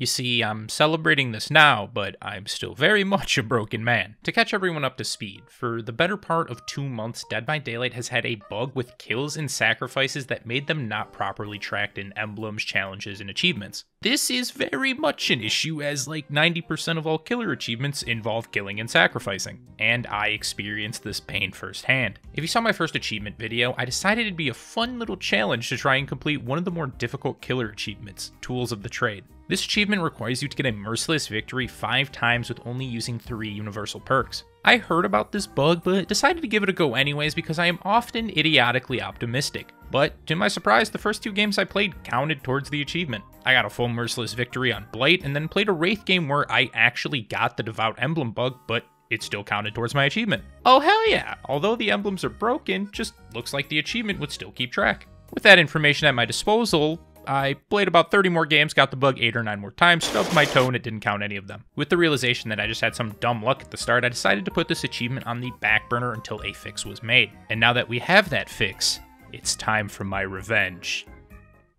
You see, I'm celebrating this now, but I'm still very much a broken man. To catch everyone up to speed, for the better part of two months, Dead by Daylight has had a bug with kills and sacrifices that made them not properly tracked in emblems, challenges, and achievements. This is very much an issue as like 90% of all killer achievements involve killing and sacrificing, and I experienced this pain firsthand. If you saw my first achievement video, I decided it'd be a fun little challenge to try and complete one of the more difficult killer achievements, Tools of the Trade. This achievement requires you to get a merciless victory 5 times with only using 3 universal perks. I heard about this bug, but decided to give it a go anyways because I am often idiotically optimistic. But to my surprise, the first two games I played counted towards the achievement. I got a full merciless victory on Blight, and then played a Wraith game where I actually got the Devout Emblem bug, but it still counted towards my achievement. Oh hell yeah! Although the emblems are broken, just looks like the achievement would still keep track. With that information at my disposal, I played about 30 more games, got the bug 8 or 9 more times, stubbed my toe and it didn't count any of them. With the realization that I just had some dumb luck at the start, I decided to put this achievement on the back burner until a fix was made. And now that we have that fix, it's time for my revenge.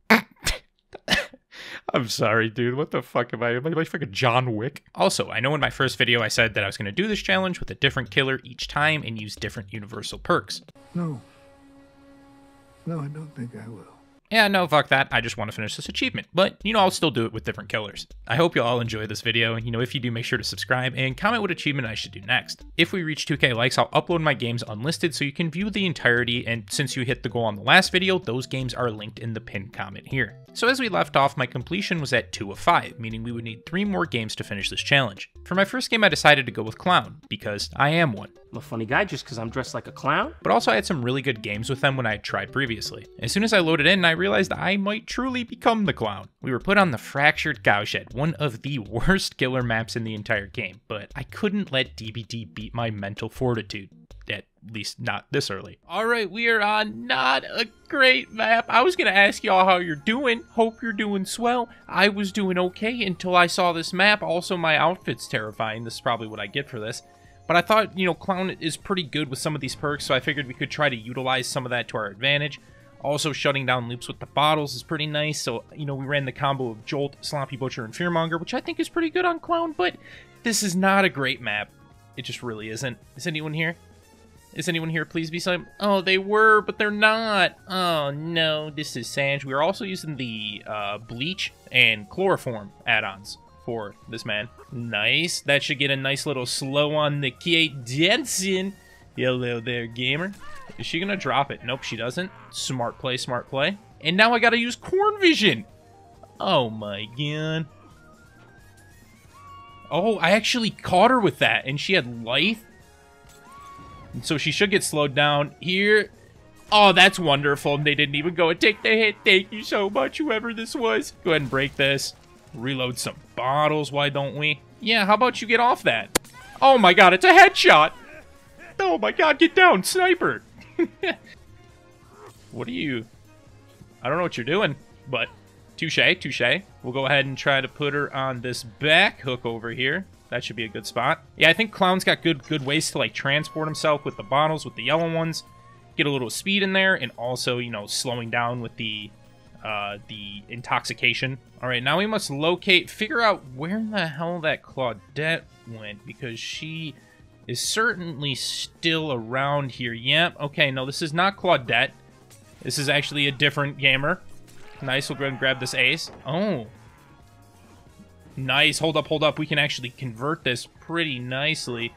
I'm sorry, dude. What the fuck am I? Am I like fucking John Wick? Also, I know in my first video I said that I was going to do this challenge with a different killer each time and use different universal perks. No. No, I don't think I will. Yeah, no, fuck that. I just want to finish this achievement. But, you know, I'll still do it with different killers. I hope you all enjoy this video. You know, if you do, make sure to subscribe and comment what achievement I should do next. If we reach 2k likes, I'll upload my games unlisted so you can view the entirety. And since you hit the goal on the last video, those games are linked in the pinned comment here. So as we left off, my completion was at 2 of 5, meaning we would need 3 more games to finish this challenge. For my first game, I decided to go with Clown, because I am one. I'm a funny guy just because I'm dressed like a clown. But also I had some really good games with them when I tried previously. As soon as I loaded in, I realized I might truly become the Clown. We were put on the Fractured Cowshed, one of the worst killer maps in the entire game, but I couldn't let DBD beat my mental fortitude at least not this early. All right, we are on not a great map. I was to ask y'all how you're doing. Hope you're doing swell. I was doing okay until I saw this map. Also, my outfit's terrifying. This is probably what I get for this. But I thought, you know, Clown is pretty good with some of these perks, so I figured we could try to utilize some of that to our advantage. Also, shutting down loops with the bottles is pretty nice, so, you know, we ran the combo of Jolt, Sloppy Butcher, and Fearmonger, which I think is pretty good on Clown, but this is not a great map. It just really isn't. Is anyone here? Is anyone here? Please be silent. Oh, they were, but they're not. Oh, no. This is Sange. We are also using the uh, Bleach and Chloroform add-ons for this man. Nice. That should get a nice little slow on the Kate Denson. Hello there, gamer. Is she going to drop it? Nope, she doesn't. Smart play, smart play. And now I got to use Corn Vision. Oh, my God. Oh, I actually caught her with that, and she had Lithe so she should get slowed down here. Oh, that's wonderful. And they didn't even go and take the hit. Thank you so much, whoever this was. Go ahead and break this. Reload some bottles, why don't we? Yeah, how about you get off that? Oh my god, it's a headshot! Oh my god, get down, sniper! what are you... I don't know what you're doing, but touche, touche. We'll go ahead and try to put her on this back hook over here. That should be a good spot. Yeah, I think Clown's got good good ways to like transport himself with the bottles, with the yellow ones. Get a little speed in there, and also, you know, slowing down with the uh, the intoxication. All right, now we must locate, figure out where in the hell that Claudette went, because she is certainly still around here. Yep, okay, no, this is not Claudette. This is actually a different gamer. Nice, we'll go and grab this ace. Oh, Nice. Hold up, hold up. We can actually convert this pretty nicely.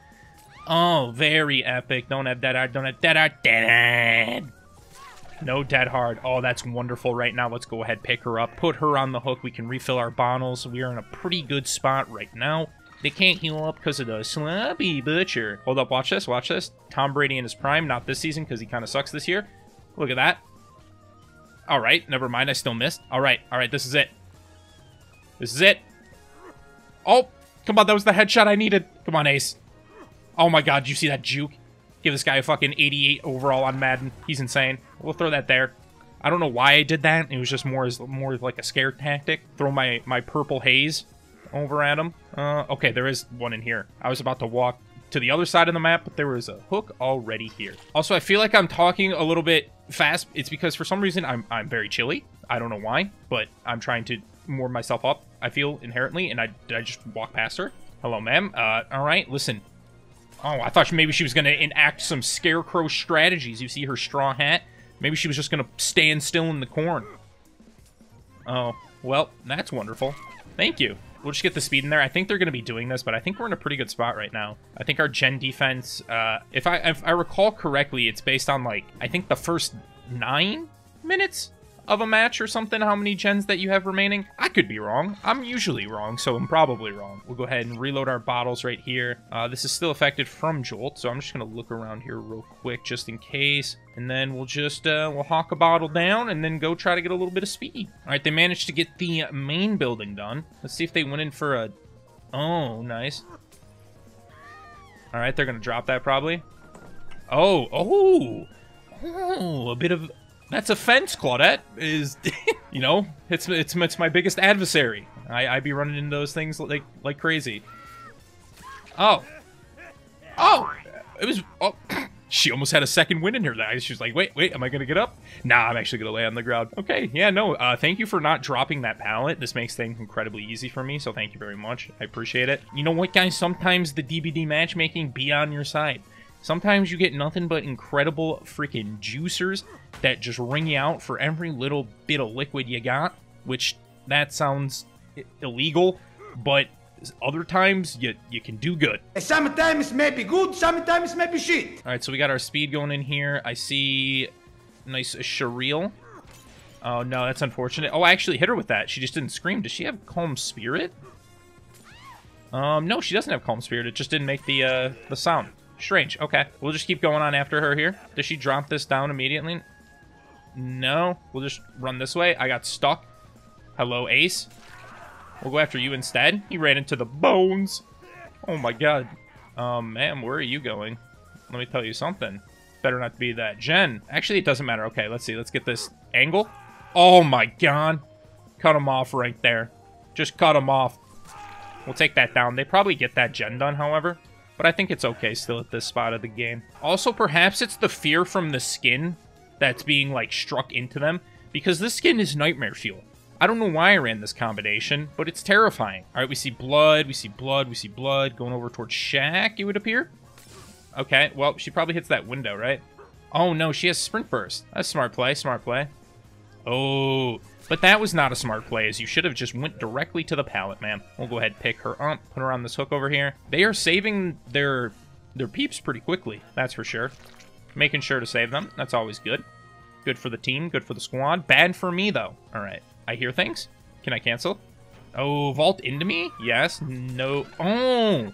Oh, very epic. Don't have hard. Don't have hard. No dead hard. Oh, that's wonderful right now. Let's go ahead, pick her up, put her on the hook. We can refill our bottles. We are in a pretty good spot right now. They can't heal up because of the sloppy butcher. Hold up, watch this, watch this. Tom Brady in his prime, not this season because he kind of sucks this year. Look at that. All right, never mind. I still missed. All right, all right, this is it. This is it. Oh, come on, that was the headshot I needed. Come on, Ace. Oh my god, you see that juke? Give this guy a fucking 88 overall on Madden. He's insane. We'll throw that there. I don't know why I did that. It was just more as more like a scare tactic. Throw my, my purple haze over at him. Uh, okay, there is one in here. I was about to walk to the other side of the map, but there was a hook already here. Also, I feel like I'm talking a little bit fast. It's because for some reason I'm, I'm very chilly. I don't know why, but I'm trying to warm myself up, I feel, inherently, and I, I just walk past her? Hello, ma'am. Uh, alright, listen. Oh, I thought maybe she was going to enact some scarecrow strategies. You see her straw hat? Maybe she was just to stand still in the corn. Oh, well, that's wonderful. Thank you. We'll just get the speed in there. I think they're going to be doing this, but I think we're in a pretty good spot right now. I think our gen defense, uh, if I if I recall correctly, it's based on, like, I think the first nine minutes of a match or something, how many gens that you have remaining. I could be wrong. I'm usually wrong, so I'm probably wrong. We'll go ahead and reload our bottles right here. Uh, this is still affected from Jolt, so I'm just going to look around here real quick just in case. And then we'll just, uh, we'll hawk a bottle down and then go try to get a little bit of speed. All right, they managed to get the main building done. Let's see if they went in for a... Oh, nice. All right, they're going to drop that probably. Oh, oh, oh, a bit of that's a fence, Claudette. Is you know, it's it's it's my biggest adversary. I I be running into those things like like crazy. Oh, oh, it was. Oh, she almost had a second win in her. She was like, wait, wait, am I gonna get up? Nah, I'm actually gonna lay on the ground. Okay, yeah, no. Uh, thank you for not dropping that pallet. This makes things incredibly easy for me. So thank you very much. I appreciate it. You know what, guys? Sometimes the DBD matchmaking be on your side. Sometimes you get nothing but incredible freaking juicers that just ring you out for every little bit of liquid you got, which that sounds illegal, but other times you you can do good. Sometimes may be good, sometimes may be shit. All right, so we got our speed going in here. I see nice Shireel. Oh no, that's unfortunate. Oh, I actually hit her with that. She just didn't scream. Does she have Calm Spirit? Um, no, she doesn't have Calm Spirit. It just didn't make the uh the sound. Strange. Okay. We'll just keep going on after her here. Does she drop this down immediately? No. We'll just run this way. I got stuck. Hello, Ace. We'll go after you instead. He ran into the bones. Oh my god. Um, ma'am, where are you going? Let me tell you something. Better not be that. gen. Actually, it doesn't matter. Okay, let's see. Let's get this angle. Oh my god. Cut him off right there. Just cut him off. We'll take that down. They probably get that gen done, however. But I think it's okay still at this spot of the game. Also, perhaps it's the fear from the skin that's being, like, struck into them. Because this skin is nightmare fuel. I don't know why I ran this combination, but it's terrifying. All right, we see blood, we see blood, we see blood. Going over towards shack, it would appear. Okay, well, she probably hits that window, right? Oh, no, she has Sprint Burst. That's smart play, smart play. Oh, but that was not a smart play, as you should have just went directly to the pallet, man. We'll go ahead pick her up, put her on this hook over here. They are saving their their peeps pretty quickly, that's for sure. Making sure to save them, that's always good. Good for the team, good for the squad. Bad for me, though. All right, I hear things. Can I cancel? Oh, vault into me? Yes, no. Oh,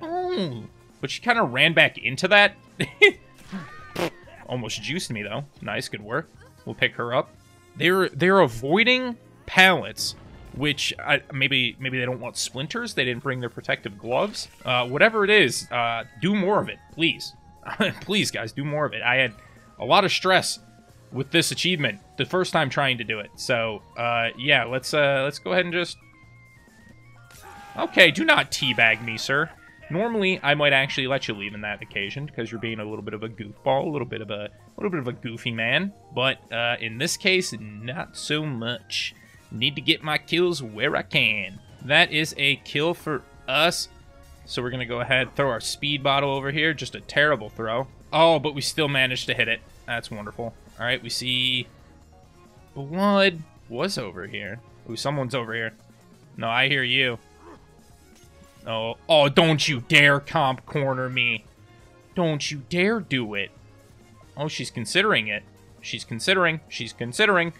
oh. But she kind of ran back into that. Almost juiced me, though. Nice, good work. We'll pick her up. They're they're avoiding pallets, which I, maybe maybe they don't want splinters. They didn't bring their protective gloves. Uh, whatever it is, uh, do more of it, please. please, guys, do more of it. I had a lot of stress with this achievement the first time trying to do it. So uh, yeah, let's uh, let's go ahead and just. Okay, do not teabag me, sir. Normally, I might actually let you leave in that occasion because you're being a little bit of a goofball, a little bit of a, a little bit of a goofy man. But uh, in this case, not so much. Need to get my kills where I can. That is a kill for us. So we're gonna go ahead throw our speed bottle over here. Just a terrible throw. Oh, but we still managed to hit it. That's wonderful. All right, we see blood was over here. Ooh, someone's over here. No, I hear you. Oh, oh, don't you dare comp corner me. Don't you dare do it. Oh, she's considering it. She's considering. She's considering.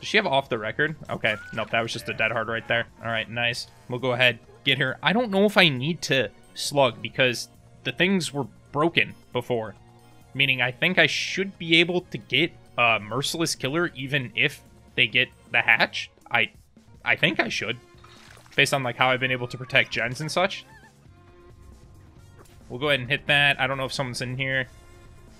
Does she have off the record? Okay. Nope, that was just a dead hard right there. All right, nice. We'll go ahead, get her. I don't know if I need to slug because the things were broken before. Meaning I think I should be able to get a Merciless Killer even if they get the hatch. I, I think I should based on like how I've been able to protect gens and such. We'll go ahead and hit that. I don't know if someone's in here.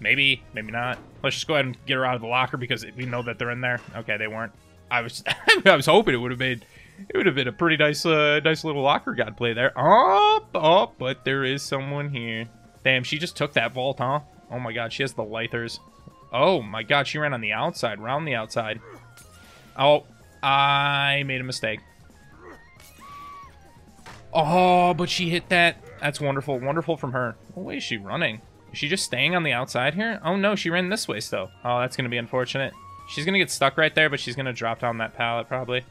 Maybe, maybe not. Let's just go ahead and get her out of the locker because we know that they're in there. Okay, they weren't. I was, I was hoping it would have made, it would have been a pretty nice, uh, nice little locker god play there. Oh, oh, but there is someone here. Damn, she just took that vault, huh? Oh my god, she has the Lythers. Oh my god, she ran on the outside, round the outside. Oh, I made a mistake. Oh, but she hit that. That's wonderful. Wonderful from her. What way is she running? Is she just staying on the outside here? Oh, no, she ran this way still. Oh, that's to be unfortunate. She's to get stuck right there, but she's to drop down that pallet probably.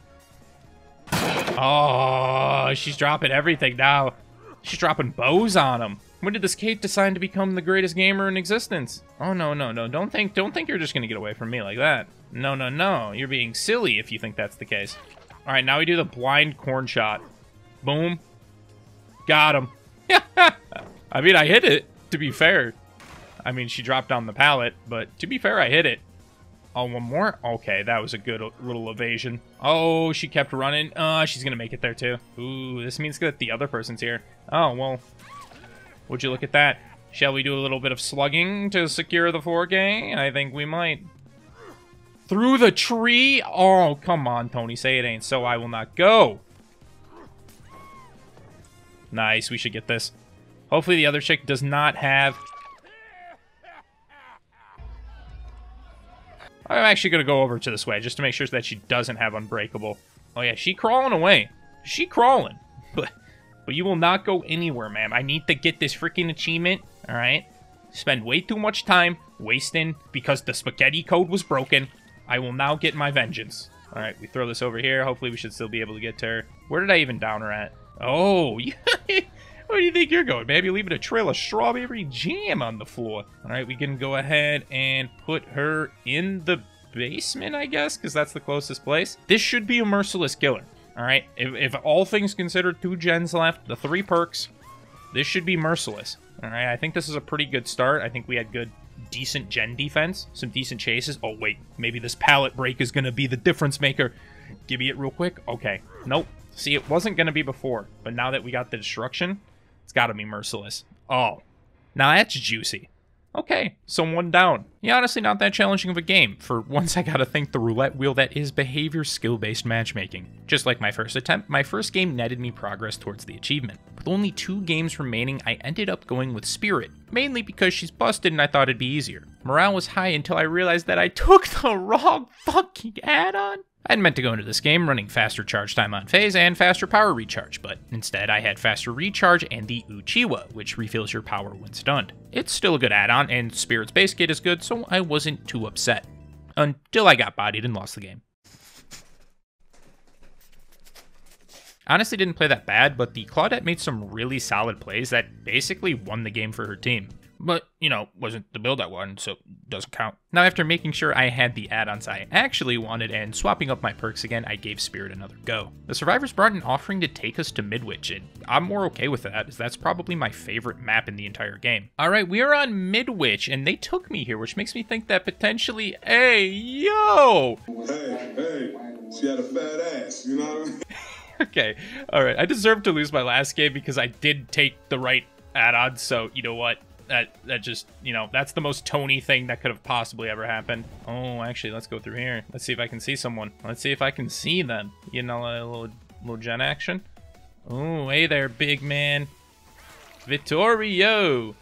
Oh, she's dropping everything now. She's dropping bows on him. When did this Kate decide to become the greatest gamer in existence? Oh, no, no, no. Don't think, don't think you're just to get away from me like that. No, no, no. You're being silly if you think that's the case. All right, now we do the blind corn shot. Boom. Got him. I mean, I hit it, to be fair. I mean, she dropped down the pallet, but to be fair, I hit it. Oh, one more? Okay, that was a good little evasion. Oh, she kept running. Uh, she's gonna make it there too. Ooh, this means that the other person's here. Oh, well. Would you look at that? Shall we do a little bit of slugging to secure the 4K? I think we might. Through the tree? Oh, come on, Tony. Say it ain't so. I will not go. Nice. We should get this. Hopefully the other chick does not have... I'm actually going to go over to this way just to make sure that she doesn't have Unbreakable. Oh, yeah. She crawling away. She crawling. But, but you will not go anywhere, ma'am. I need to get this freaking achievement. All right? Spend way too much time wasting because the spaghetti code was broken. I will now get my vengeance. All right, we throw this over here. Hopefully we should still be able to get to her. Where did I even down her at? Oh, where do you think you're going? Maybe leaving a trail of strawberry jam on the floor. All right, we can go ahead and put her in the basement, I guess, because that's the closest place. This should be a merciless killer. All right, if, if all things considered, two gens left, the three perks, this should be merciless. All right, I think this is a pretty good start. I think we had good decent gen defense, some decent chases. Oh, wait, maybe this pallet break is going to be the difference maker. Give me it real quick. Okay, nope. See, it wasn't going to be before, but now that we got the destruction, it's got to be merciless. Oh, now that's juicy. Okay, so one down. Yeah, honestly, not that challenging of a game. For once, I gotta think the roulette wheel that is behavior skill based matchmaking. Just like my first attempt, my first game netted me progress towards the achievement. With only two games remaining, I ended up going with Spirit, mainly because she's busted and I thought it'd be easier. Morale was high until I realized that I took the wrong fucking add on. I had meant to go into this game running faster charge time on phase and faster power recharge, but instead I had faster recharge and the Uchiwa, which refills your power when stunned. It's still a good add-on, and Spirit's base kit is good, so I wasn't too upset. Until I got bodied and lost the game. Honestly didn't play that bad, but the Claudette made some really solid plays that basically won the game for her team. But, you know, wasn't the build I wanted, so doesn't count. Now, after making sure I had the add-ons I actually wanted and swapping up my perks again, I gave Spirit another go. The survivors brought an offering to take us to Midwich, and I'm more okay with that, as that's probably my favorite map in the entire game. Alright, we are on Midwich, and they took me here, which makes me think that potentially, hey, yo! Hey, hey, she had a fat ass, you know what I mean? okay, alright, I deserve to lose my last game because I did take the right add-ons, so you know what? That that just you know that's the most Tony thing that could have possibly ever happened. Oh, actually, let's go through here. Let's see if I can see someone. Let's see if I can see them. You know, a little little gen action. Oh, hey there, big man, Vittorio.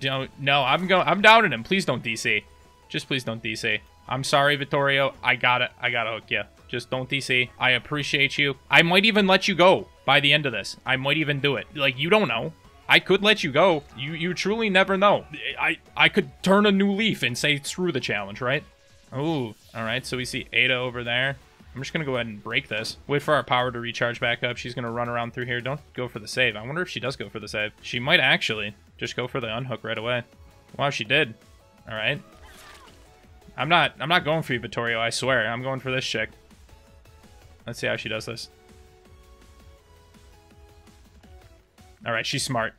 Don't no, I'm going. I'm downing him. Please don't DC. Just please don't DC. I'm sorry, Vittorio. I got it. I gotta hook you. Just don't DC. I appreciate you. I might even let you go by the end of this. I might even do it. Like, you don't know. I could let you go. You you truly never know. I I could turn a new leaf and say screw the challenge, right? Oh, all right. So we see Ada over there. I'm just gonna go ahead and break this. Wait for our power to recharge back up. She's gonna run around through here. Don't go for the save. I wonder if she does go for the save. She might actually just go for the unhook right away. Wow, she did. All right. I'm not. I'm not going for you, Vittorio. I swear. I'm going for this chick. Let's see how she does this. All right, she's smart.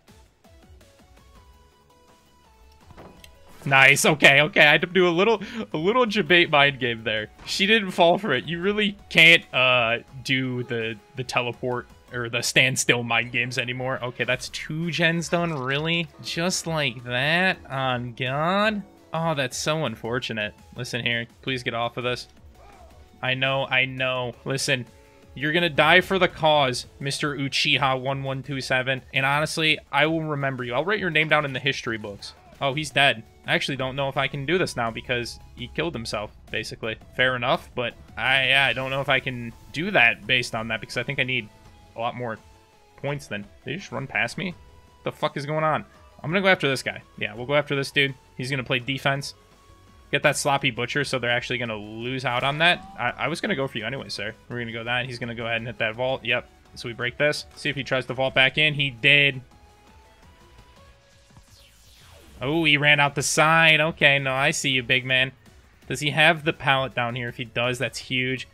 Nice. Okay, okay. I had to do a little a little debate mind game there. She didn't fall for it. You really can't uh do the the teleport or the standstill mind games anymore. Okay, that's two gens done, really? Just like that? On God? Oh, that's so unfortunate. Listen here, please get off of this. I know, I know. Listen, you're gonna die for the cause, Mr. Uchiha1127. And honestly, I will remember you. I'll write your name down in the history books. Oh, he's dead. I actually don't know if I can do this now because he killed himself, basically. Fair enough, but I, yeah, I don't know if I can do that based on that because I think I need a lot more points than... They just run past me? What the fuck is going on? I'm gonna go after this guy. Yeah, we'll go after this dude. He's gonna play defense. Get that sloppy butcher so they're actually gonna lose out on that. I, I was gonna go for you anyway, sir. We're gonna go that. He's gonna go ahead and hit that vault. Yep. So we break this. See if he tries to vault back in. He did. Oh, he ran out the side. Okay, no, I see you, big man. Does he have the pallet down here? If he does, that's huge.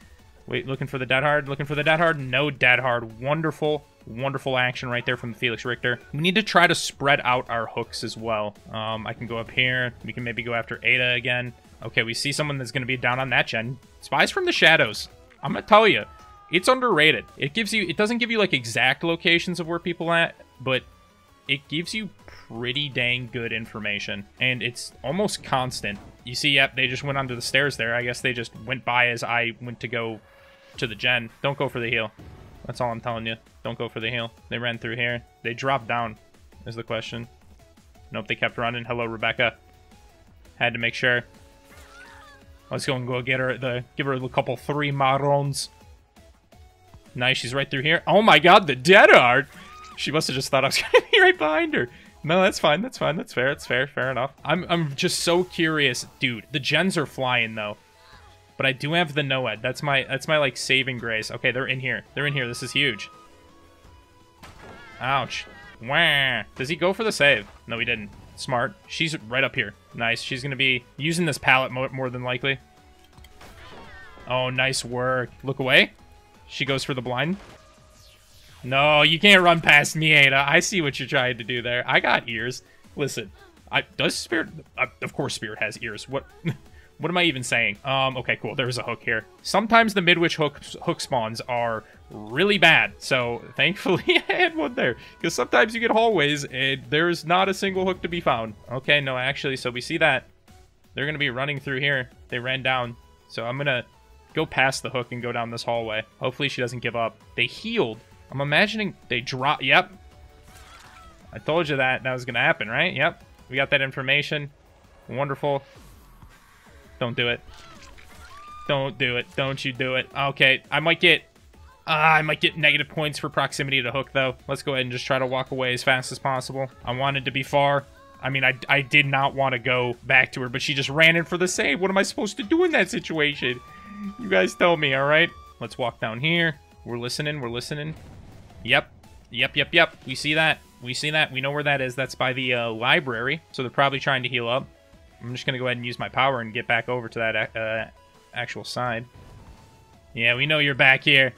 Wait, looking for the dead hard? Looking for the dead hard? No dead hard. Wonderful, wonderful action right there from Felix Richter. We need to try to spread out our hooks as well. Um, I can go up here. We can maybe go after Ada again. Okay, we see someone that's going to be down on that gen. Spies from the Shadows. I'm going to tell you, it's underrated. It gives you, it doesn't give you like exact locations of where people at, but it gives you pretty dang good information. And it's almost constant. You see, yep, they just went onto the stairs there. I guess they just went by as I went to go to the gen. Don't go for the heal. That's all I'm telling you. Don't go for the heal. They ran through here. They dropped down, is the question. Nope, they kept running. Hello, Rebecca. Had to make sure. Let's go and go get her the give her a couple three marrons. Nice, she's right through here. Oh my god, the dead hard! She must have just thought I was gonna be right behind her. No, that's fine, that's fine, that's fair, that's fair, fair enough. I'm I'm just so curious. Dude, the gens are flying though. But I do have the Noed. That's my that's my like saving grace. Okay, they're in here. They're in here. This is huge. Ouch. Wah. Does he go for the save? No, he didn't. Smart. She's right up here. Nice. She's going to be using this pallet mo more than likely. Oh, nice work. Look away. She goes for the blind. No, you can't run past me, Ada. I see what you're trying to do there. I got ears. Listen, I does Spirit... Uh, of course Spirit has ears. What... What am I even saying? Um, okay, cool. There's a hook here. Sometimes the Midwich hook, hook spawns are really bad. So thankfully I had one there. Because sometimes you get hallways and there's not a single hook to be found. Okay, no, actually, so we see that. They're going to be running through here. They ran down. So I'm going to go past the hook and go down this hallway. Hopefully she doesn't give up. They healed. I'm imagining they drop. Yep. I told you that that was going to happen, right? Yep. We got that information. Wonderful. Don't do it. Don't do it. Don't you do it. Okay, I might get... Uh, I might get negative points for proximity to hook, though. Let's go ahead and just try to walk away as fast as possible. I wanted to be far. I mean, I, I did not want to go back to her, but she just ran in for the save. What am I supposed to do in that situation? You guys tell me, all right? Let's walk down here. We're listening. We're listening. Yep. Yep, yep, yep. We see that. We see that. We know where that is. That's by the uh, library. So they're probably trying to heal up. I'm just going to go ahead and use my power and get back over to that uh, actual side. Yeah, we know you're back here.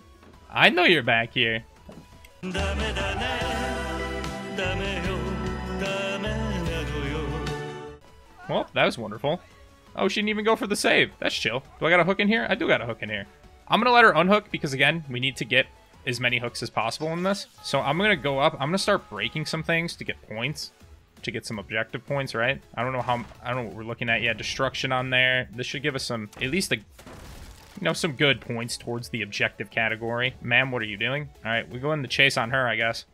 I know you're back here. Well, that was wonderful. Oh, she didn't even go for the save. That's chill. Do I got a hook in here? I do got a hook in here. I'm going to let her unhook because, again, we need to get as many hooks as possible in this. So I'm going to go up. I'm going to start breaking some things to get points to get some objective points, right? I don't know how, I don't know what we're looking at yet. Destruction on there. This should give us some, at least a, you know, some good points towards the objective category. Ma'am, what are you doing? All right, we go in the chase on her, I guess.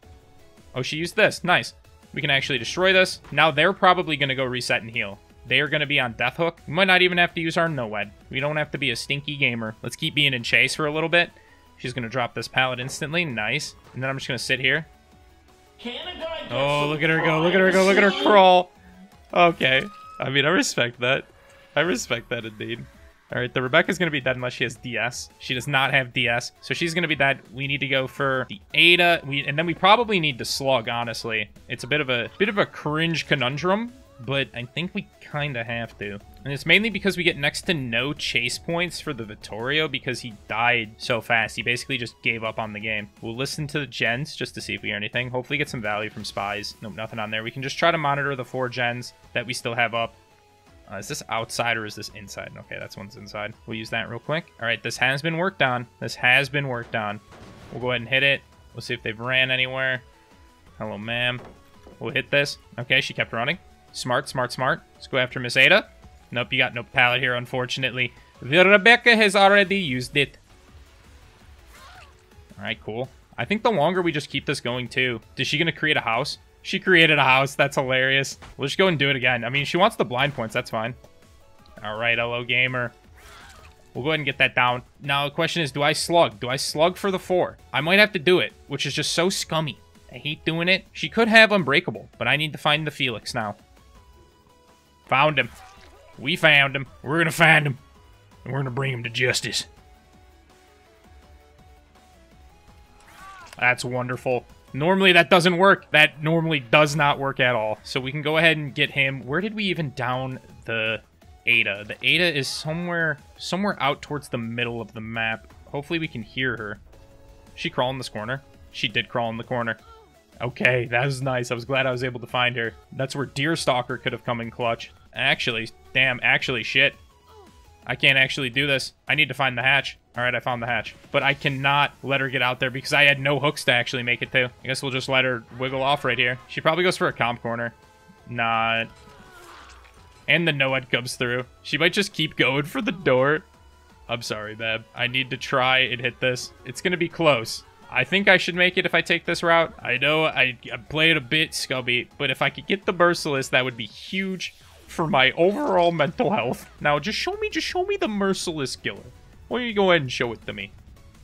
Oh, she used this. Nice. We can actually destroy this. Now they're probably going to go reset and heal. They are going to be on Death Hook. We might not even have to use our NOED. We don't have to be a stinky gamer. Let's keep being in chase for a little bit. She's going to drop this pallet instantly. Nice. And then I'm just going to sit here. Oh, look at her go. Look at her go. Look at her crawl. Okay. I mean, I respect that. I respect that indeed. All right, the Rebecca's going to be dead unless she has DS. She does not have DS, so she's going to be dead. We need to go for the Ada, we, and then we probably need to slug, honestly. It's a bit of a bit of a cringe conundrum, but I think we kind of have to. And it's mainly because we get next to no chase points for the Vittorio because he died so fast. He basically just gave up on the game. We'll listen to the gens just to see if we hear anything. Hopefully get some value from spies. Nope, nothing on there. We can just try to monitor the four gens that we still have up. Uh, is this outside or is this inside? Okay, that's one's inside. We'll use that real quick. All right, this has been worked on. This has been worked on. We'll go ahead and hit it. We'll see if they've ran anywhere. Hello, ma'am. We'll hit this. Okay, she kept running. Smart, smart, smart. Let's go after Miss Ada. Nope, you got no pallet here, unfortunately. The Rebecca has already used it. Alright, cool. I think the longer we just keep this going, too. Is she going to create a house? She created a house. That's hilarious. We'll just go and do it again. I mean, she wants the blind points. That's fine. All right, hello, gamer. We'll go ahead and get that down. Now, the question is, do I slug? Do I slug for the four? I might have to do it, which is just so scummy. I hate doing it. She could have Unbreakable, but I need to find the Felix now. Found him. We found him. We're gonna find him. And we're gonna bring him to justice. That's wonderful. Normally that doesn't work. That normally does not work at all. So we can go ahead and get him. Where did we even down the Ada? The Ada is somewhere somewhere out towards the middle of the map. Hopefully we can hear her. She crawl in this corner. She did crawl in the corner. Okay, that was nice. I was glad I was able to find her. That's where Deerstalker could have come in clutch. Actually, damn, actually, shit. I can't actually do this. I need to find the hatch. All right, I found the hatch. But I cannot let her get out there because I had no hooks to actually make it to. I guess we'll just let her wiggle off right here. She probably goes for a comp corner. Not. And the Noed comes through. She might just keep going for the door. I'm sorry, Beb. I need to try and hit this. It's going to be close. I think I should make it if I take this route. I know I, I played a bit scubby, but if I could get the Merciless, that would be huge for my overall mental health. Now, just show me, just show me the Merciless Killer. Why don't you go ahead and show it to me?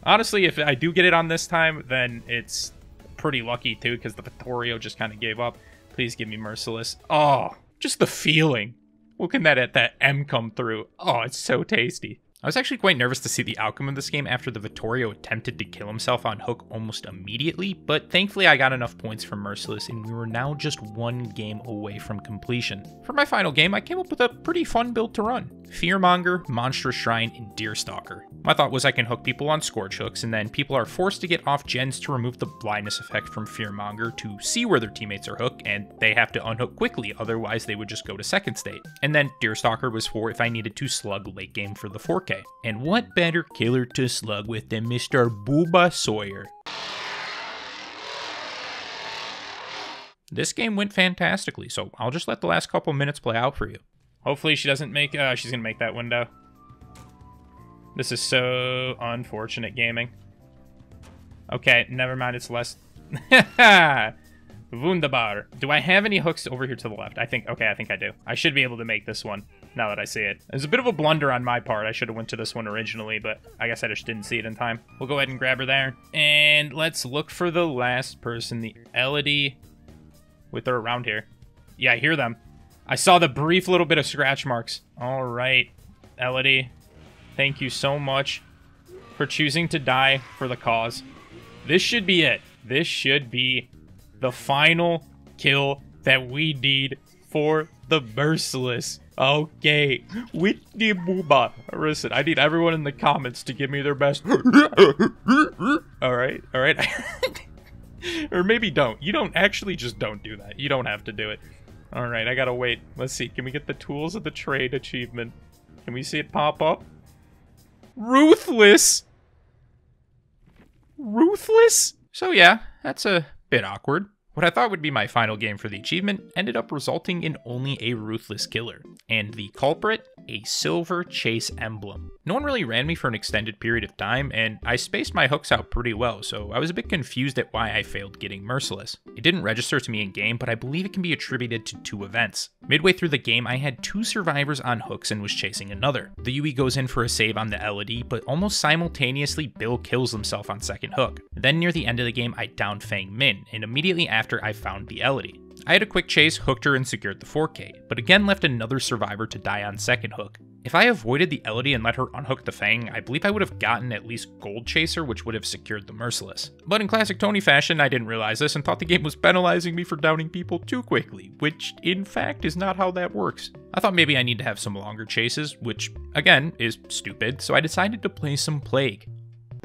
Honestly, if I do get it on this time, then it's pretty lucky too, because the Vittorio just kind of gave up. Please give me Merciless. Oh, just the feeling. Looking at it, that M come through. Oh, it's so tasty. I was actually quite nervous to see the outcome of this game after the Vittorio attempted to kill himself on hook almost immediately, but thankfully I got enough points from Merciless and we were now just one game away from completion. For my final game, I came up with a pretty fun build to run. Fearmonger, Monstrous Shrine, and Deerstalker. My thought was I can hook people on Scorch hooks, and then people are forced to get off gens to remove the blindness effect from Fearmonger to see where their teammates are hooked, and they have to unhook quickly, otherwise they would just go to second state. And then Deerstalker was for if I needed to slug late game for the 4K. And what better killer to slug with than Mr. Booba Sawyer? This game went fantastically, so I'll just let the last couple minutes play out for you. Hopefully she doesn't make, uh, she's gonna make that window. This is so unfortunate gaming. Okay, never mind, it's less. Wunderbar. Do I have any hooks over here to the left? I think, okay, I think I do. I should be able to make this one, now that I see it. There's a bit of a blunder on my part. I should have went to this one originally, but I guess I just didn't see it in time. We'll go ahead and grab her there. And let's look for the last person, the Elodie with her around here. Yeah, I hear them. I saw the brief little bit of scratch marks. All right, Elodie. Thank you so much for choosing to die for the cause. This should be it. This should be the final kill that we need for the Merciless. Okay, Whitney Booba. Listen, I need everyone in the comments to give me their best. all right, all right. or maybe don't. You don't actually just don't do that. You don't have to do it. All right, I gotta wait. Let's see. Can we get the tools of the trade achievement? Can we see it pop up? Ruthless. Ruthless. So yeah, that's a bit awkward. What I thought would be my final game for the achievement ended up resulting in only a ruthless killer, and the culprit, a silver chase emblem. No one really ran me for an extended period of time, and I spaced my hooks out pretty well, so I was a bit confused at why I failed getting Merciless. It didn't register to me in game, but I believe it can be attributed to two events. Midway through the game, I had two survivors on hooks and was chasing another. The Yui goes in for a save on the Elodie, but almost simultaneously, Bill kills himself on second hook. Then near the end of the game, I downed Feng Min, and immediately after I found the Elodie. I had a quick chase, hooked her, and secured the 4K, but again left another survivor to die on second hook. If I avoided the Elodie and let her unhook the Feng, I believe I would have gotten at least Gold Chaser, which would have secured the Merciless. But in classic Tony fashion, I didn't realize this and thought the game was penalizing me for downing people too quickly, which in fact is not how that works. I thought maybe I need to have some longer chases, which again is stupid, so I decided to play some Plague.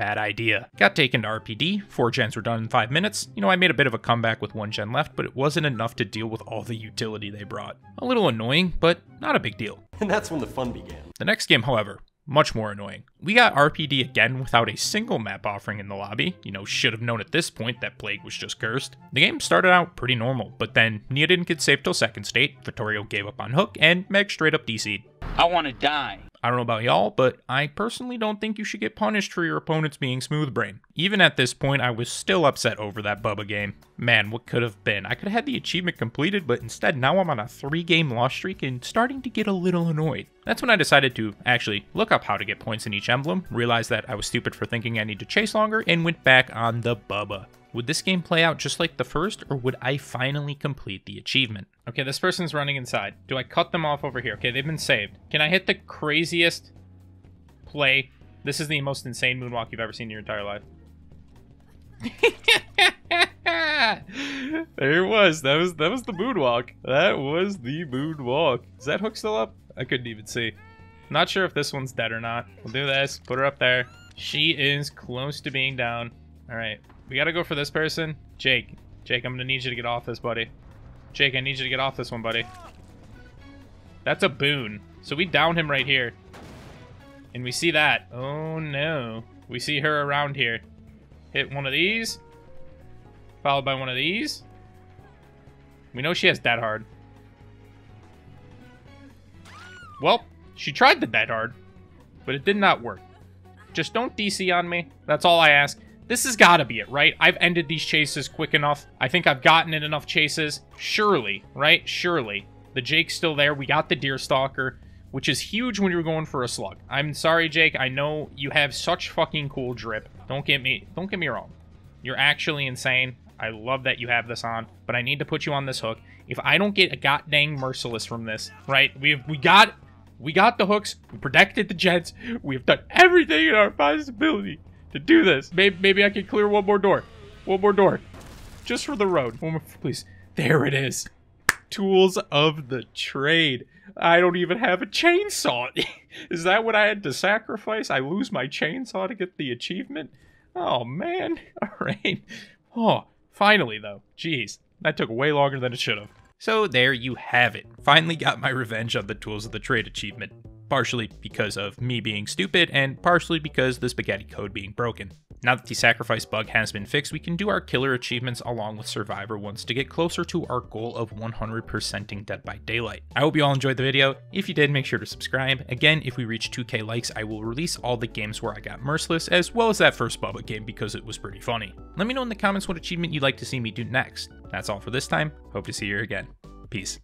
Bad idea. Got taken to RPD, four gens were done in five minutes. You know, I made a bit of a comeback with one gen left, but it wasn't enough to deal with all the utility they brought. A little annoying, but not a big deal. And that's when the fun began. The next game, however, much more annoying. We got RPD again without a single map offering in the lobby. You know, should have known at this point that Plague was just cursed. The game started out pretty normal, but then Nea didn't get saved till second state, Vittorio gave up on hook, and Meg straight up DC'd. I want to die. I don't know about y'all, but I personally don't think you should get punished for your opponents being smooth brain. Even at this point, I was still upset over that Bubba game. Man, what could have been? I could have had the achievement completed, but instead now I'm on a three game loss streak and starting to get a little annoyed. That's when I decided to actually look up how to get points in each emblem, realized that I was stupid for thinking I need to chase longer, and went back on the Bubba. Would this game play out just like the first, or would I finally complete the achievement? Okay, this person's running inside. Do I cut them off over here? Okay, they've been saved. Can I hit the craziest play? This is the most insane moonwalk you've ever seen in your entire life. there it was. That was that was the moonwalk. That was the moonwalk. Is that hook still up? I couldn't even see. Not sure if this one's dead or not. We'll do this. Put her up there. She is close to being down. All right. We gotta go for this person. Jake. Jake, I'm gonna need you to get off this, buddy. Jake, I need you to get off this one, buddy. That's a boon. So we down him right here. And we see that. Oh, no. We see her around here. Hit one of these. Followed by one of these. We know she has dead hard. Well, she tried the dead hard, but it did not work. Just don't DC on me. That's all I ask. This has got to be it, right? I've ended these chases quick enough. I think I've gotten in enough chases. Surely, right? Surely. The Jake's still there. We got the Deerstalker, which is huge when you're going for a slug. I'm sorry, Jake. I know you have such fucking cool drip. Don't get me don't get me wrong. You're actually insane. I love that you have this on, but I need to put you on this hook. If I don't get a god dang merciless from this, right? We have, we got we got the hooks. We protected the jets. We have done everything in our possibility to do this. Maybe, maybe I can clear one more door. One more door. Just for the road. One more, please. There it is. Tools of the trade. I don't even have a chainsaw. is that what I had to sacrifice? I lose my chainsaw to get the achievement? Oh, man. All right. Oh, finally, though. Jeez. That took way longer than it should have. So there you have it. Finally got my revenge on the Tools of the Trade achievement partially because of me being stupid and partially because the spaghetti code being broken. Now that the sacrifice bug has been fixed, we can do our killer achievements along with survivor ones to get closer to our goal of 100%ing Dead by Daylight. I hope you all enjoyed the video. If you did, make sure to subscribe. Again, if we reach 2k likes, I will release all the games where I got merciless, as well as that first Bubba game because it was pretty funny. Let me know in the comments what achievement you'd like to see me do next. That's all for this time. Hope to see you again. Peace.